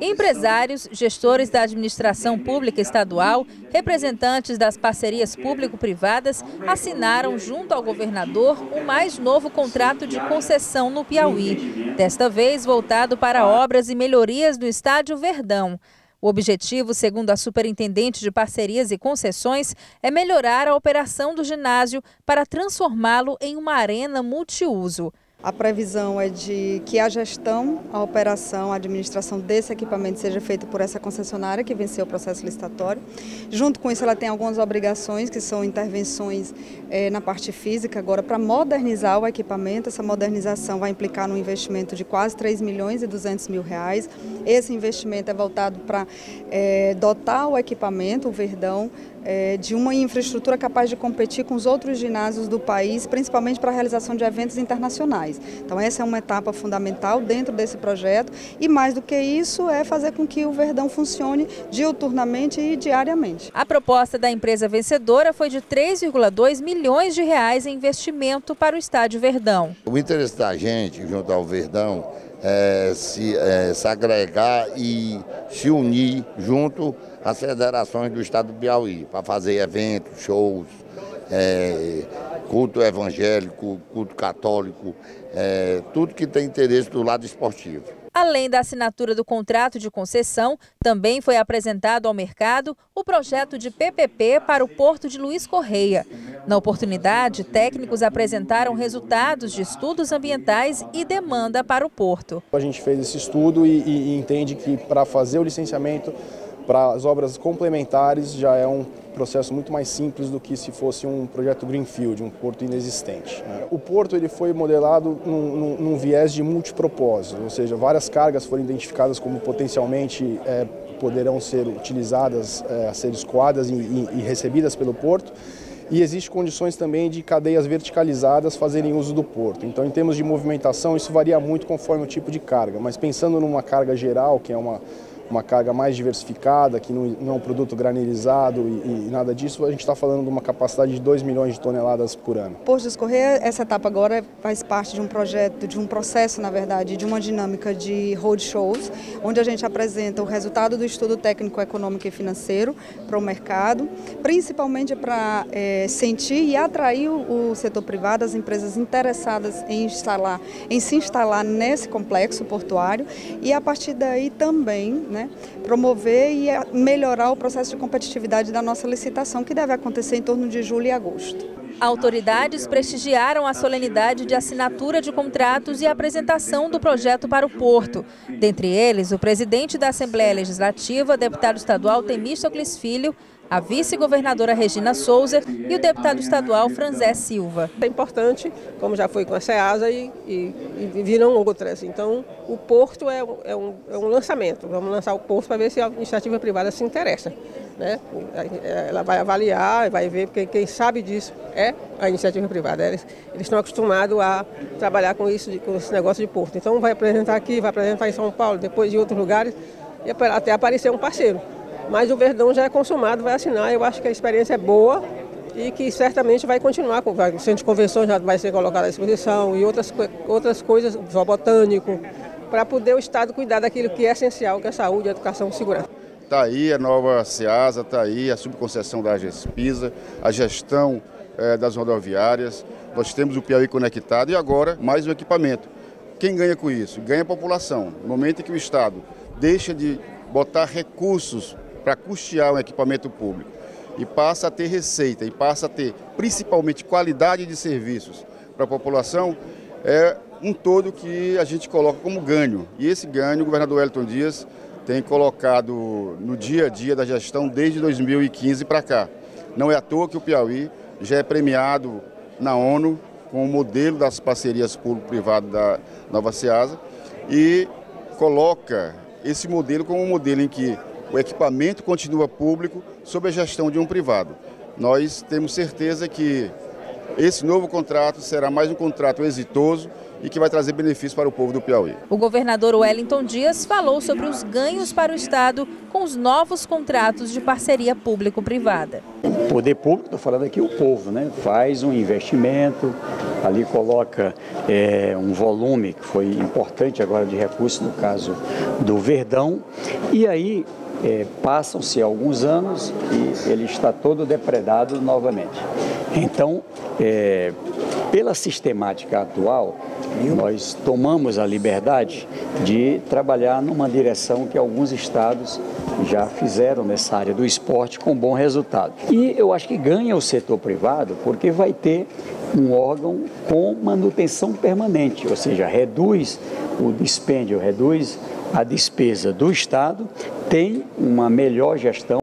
Empresários, gestores da administração pública estadual, representantes das parcerias público-privadas assinaram junto ao governador o mais novo contrato de concessão no Piauí, desta vez voltado para obras e melhorias do estádio Verdão. O objetivo, segundo a superintendente de parcerias e concessões, é melhorar a operação do ginásio para transformá-lo em uma arena multiuso. A previsão é de que a gestão, a operação, a administração desse equipamento seja feita por essa concessionária que venceu o processo licitatório. Junto com isso, ela tem algumas obrigações, que são intervenções é, na parte física, agora para modernizar o equipamento. Essa modernização vai implicar no investimento de quase 3 milhões e 200 mil reais. Esse investimento é voltado para é, dotar o equipamento, o Verdão, é, de uma infraestrutura capaz de competir com os outros ginásios do país, principalmente para a realização de eventos internacionais. Então essa é uma etapa fundamental dentro desse projeto e mais do que isso é fazer com que o Verdão funcione diuturnamente e diariamente. A proposta da empresa vencedora foi de 3,2 milhões de reais em investimento para o estádio Verdão. O interesse da gente junto ao Verdão é se, é, se agregar e se unir junto às federações do estado do Piauí, para fazer eventos, shows, é, culto evangélico, culto católico, é, tudo que tem interesse do lado esportivo. Além da assinatura do contrato de concessão, também foi apresentado ao mercado o projeto de PPP para o Porto de Luiz Correia. Na oportunidade, técnicos apresentaram resultados de estudos ambientais e demanda para o porto. A gente fez esse estudo e, e entende que para fazer o licenciamento para as obras complementares já é um processo muito mais simples do que se fosse um projeto Greenfield, um porto inexistente. Né? O porto ele foi modelado num, num, num, viés de multipropósito, ou seja, várias cargas foram identificadas como potencialmente é, poderão ser utilizadas, é, ser escoadas e, e, e recebidas pelo porto. E existem condições também de cadeias verticalizadas fazerem uso do porto. Então, em termos de movimentação, isso varia muito conforme o tipo de carga. Mas pensando numa carga geral, que é uma uma carga mais diversificada, que não, é um produto granulizado e, e, nada disso, a gente está falando de uma capacidade de 2 milhões de toneladas por ano. Posto de Correia, essa etapa agora faz parte de um projeto, de um processo, na verdade, de uma dinâmica de roadshows, onde a gente apresenta o resultado do estudo técnico, econômico e financeiro para o mercado, principalmente para é, sentir e atrair o setor privado, as empresas interessadas em instalar, em se instalar nesse complexo portuário e a partir daí também né, promover e melhorar o processo de competitividade da nossa licitação, que deve acontecer em torno de julho e agosto. Autoridades prestigiaram a solenidade de assinatura de contratos e apresentação do projeto para o Porto. Dentre eles, o presidente da Assembleia Legislativa, deputado estadual Temístocles Filho, a vice-governadora Regina Souza e o deputado estadual Franzé Silva. É importante, como já foi com a SEASA e, e, e viram outras. Então, o porto é, é, um, é um lançamento. Vamos lançar o porto para ver se a iniciativa privada se interessa. Né? Ela vai avaliar, vai ver, porque quem sabe disso é a iniciativa privada. Eles, eles estão acostumados a trabalhar com isso, com esse negócio de porto. Então, vai apresentar aqui, vai apresentar em São Paulo, depois em outros lugares, e até aparecer um parceiro mas o Verdão já é consumado, vai assinar. Eu acho que a experiência é boa e que certamente vai continuar. O centro de convenções já vai ser colocado à disposição e outras, outras coisas, zoo botânico, para poder o Estado cuidar daquilo que é essencial, que é a saúde, a educação e segurança. Está aí a nova SEASA, está aí a subconcessão da GESPISA, a gestão é, das rodoviárias, nós temos o Piauí conectado e agora mais um equipamento. Quem ganha com isso? Ganha a população. No momento em que o Estado deixa de botar recursos para custear um equipamento público e passa a ter receita e passa a ter principalmente qualidade de serviços para a população, é um todo que a gente coloca como ganho. E esse ganho o governador Elton Dias tem colocado no dia a dia da gestão desde 2015 para cá. Não é à toa que o Piauí já é premiado na ONU com o modelo das parcerias público-privado da Nova Ceasa e coloca esse modelo como um modelo em que o equipamento continua público sob a gestão de um privado. Nós temos certeza que esse novo contrato será mais um contrato exitoso e que vai trazer benefícios para o povo do Piauí. O governador Wellington Dias falou sobre os ganhos para o Estado com os novos contratos de parceria público-privada. O poder público, estou falando aqui o povo, né? faz um investimento, ali coloca é, um volume que foi importante agora de recursos no caso do Verdão, e aí é, passam-se alguns anos e ele está todo depredado novamente. Então, é, pela sistemática atual, nós tomamos a liberdade de trabalhar numa direção que alguns estados já fizeram nessa área do esporte com bom resultado. E eu acho que ganha o setor privado porque vai ter um órgão com manutenção permanente, ou seja, reduz o dispêndio, reduz a despesa do Estado, tem uma melhor gestão.